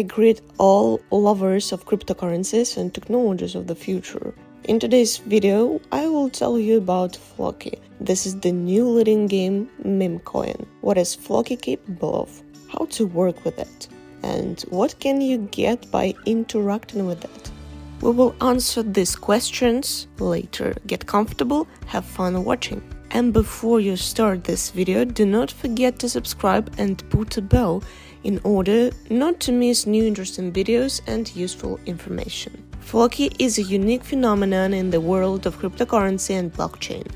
I greet all lovers of cryptocurrencies and technologies of the future. In today's video, I will tell you about Floki. This is the new leading game meme coin. What is Floki capable of? How to work with it? And what can you get by interacting with it? We will answer these questions later. Get comfortable, have fun watching. And before you start this video, do not forget to subscribe and put a bell in order not to miss new interesting videos and useful information. Floki is a unique phenomenon in the world of cryptocurrency and blockchain.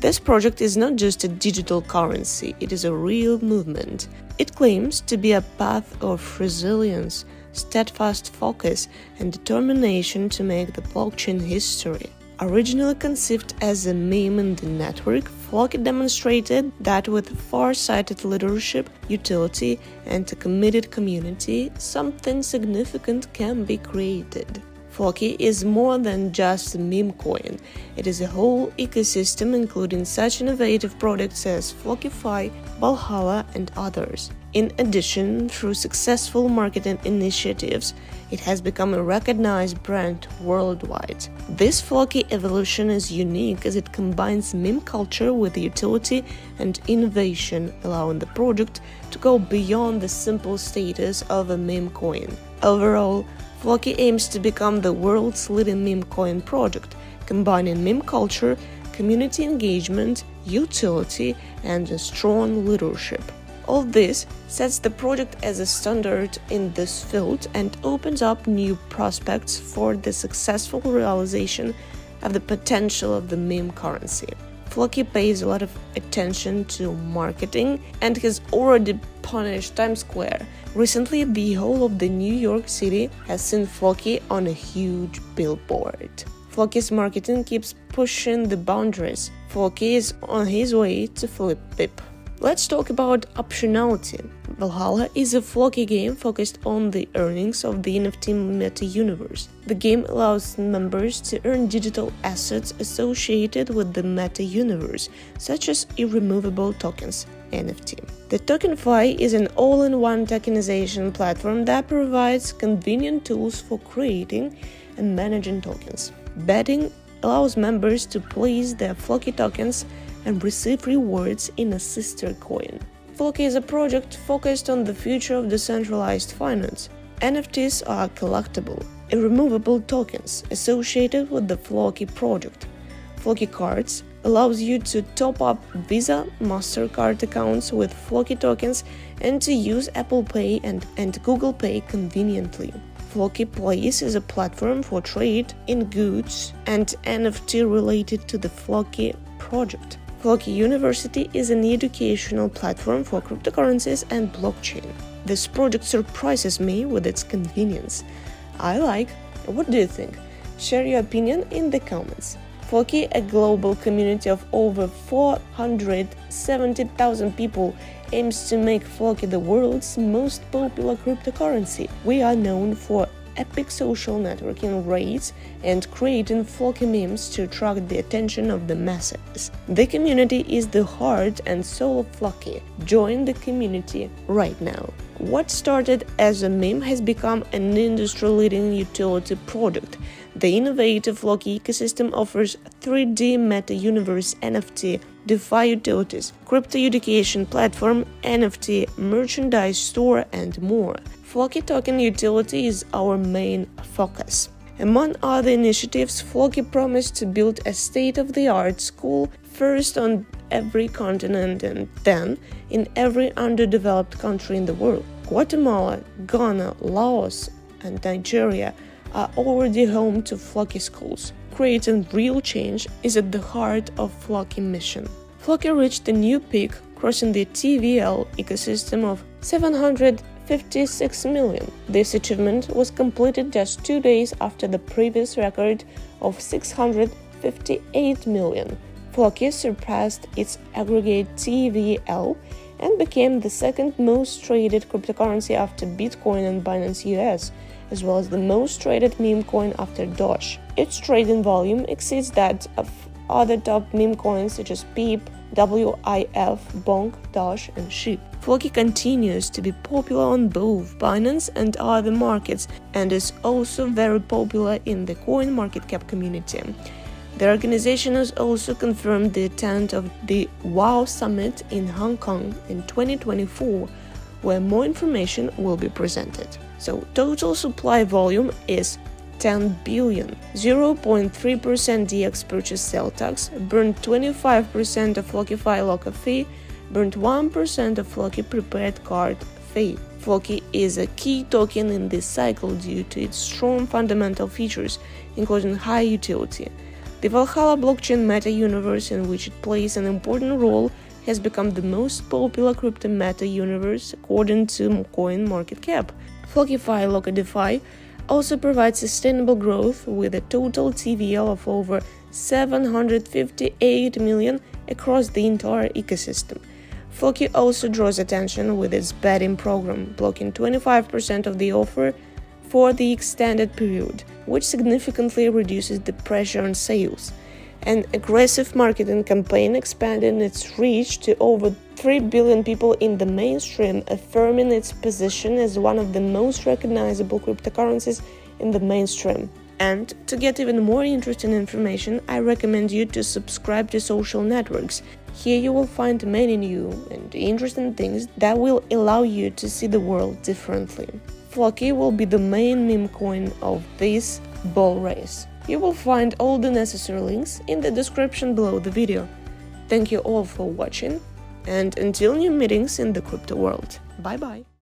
This project is not just a digital currency, it is a real movement. It claims to be a path of resilience, steadfast focus, and determination to make the blockchain history. Originally conceived as a meme in the network, Floki demonstrated that with far-sighted leadership, utility, and a committed community, something significant can be created. Floki is more than just a meme coin. It is a whole ecosystem including such innovative products as FlokiFi, Valhalla, and others. In addition, through successful marketing initiatives, it has become a recognized brand worldwide. This Floki evolution is unique as it combines meme culture with utility and innovation, allowing the product to go beyond the simple status of a meme coin. Overall, Floki aims to become the world's leading meme coin project, combining meme culture, community engagement, utility, and a strong leadership. All this sets the project as a standard in this field and opens up new prospects for the successful realization of the potential of the meme currency. Floki pays a lot of attention to marketing and has already punished Times Square. Recently, the whole of the New York City has seen Floki on a huge billboard. Floki's marketing keeps pushing the boundaries. Floki is on his way to flip PEPE. Let's talk about optionality. Valhalla is a Floki game focused on the earnings of the NFT meta universe. The game allows members to earn digital assets associated with the meta universe, such as irremovable tokens. NFT. The TokenFi is an all in one tokenization platform that provides convenient tools for creating and managing tokens. Betting allows members to place their Floki tokens and receive rewards in a sister coin. Floki is a project focused on the future of decentralized finance. NFTs are collectible, irremovable tokens associated with the Floki project. Floki cards allows you to top up Visa, MasterCard accounts with Floki tokens and to use Apple Pay and, and Google Pay conveniently. Floki Place is a platform for trade in goods and NFT related to the Floki project. Floki University is an educational platform for cryptocurrencies and blockchain. This project surprises me with its convenience. I like. What do you think? Share your opinion in the comments. Floki, a global community of over 470,000 people, aims to make Floki the world's most popular cryptocurrency. We are known for epic social networking raids and creating Floki memes to attract the attention of the masses. The community is the heart and soul of Floki. Join the community right now. What started as a meme has become an industry-leading utility product. The innovative Floki ecosystem offers 3D meta-universe NFT, DeFi utilities, crypto education platform, NFT, merchandise store, and more. Floki token utility is our main focus. Among other initiatives, Floki promised to build a state-of-the-art school first on every continent and then in every underdeveloped country in the world. Guatemala, Ghana, Laos, and Nigeria are already home to Floki schools. Creating real change is at the heart of Floki mission. Floki reached a new peak, crossing the TVL ecosystem of 756 million. This achievement was completed just two days after the previous record of 658 million. Floki surpassed its aggregate TVL and became the second most traded cryptocurrency after Bitcoin and Binance US, as well as the most traded meme coin after Doge. Its trading volume exceeds that of other top meme coins such as PEPE, WIF, Bonk, Dash, and SHIB. Floki continues to be popular on both Binance and other markets and is also very popular in the CoinMarketCap community. The organization has also confirmed the attend of the WOW Summit in Hong Kong in 2024, where more information will be presented. So, total supply volume is 10 billion. 0.3% DX purchase sale tax, burned 25% of FlokiFi locker fee, burned 1% of Floki prepared card fee. Floki is a key token in this cycle due to its strong fundamental features, including high utility. The Valhalla blockchain meta universe, in which it plays an important role, has become the most popular crypto meta universe according to CoinMarketCap. FlokiFi Locker DeFi also provides sustainable growth with a total TVL of over 758 million across the entire ecosystem. Floki also draws attention with its betting program, blocking 25% of the offer for the extended period, which significantly reduces the pressure on sales. An aggressive marketing campaign expanding its reach to over 3 billion people in the mainstream, affirming its position as one of the most recognizable cryptocurrencies in the mainstream. And to get even more interesting information, I recommend you to subscribe to social networks. Here you will find many new and interesting things that will allow you to see the world differently. Floki will be the main meme coin of this bull race. You will find all the necessary links in the description below the video. Thank you all for watching, and until new meetings in the crypto world. Bye bye.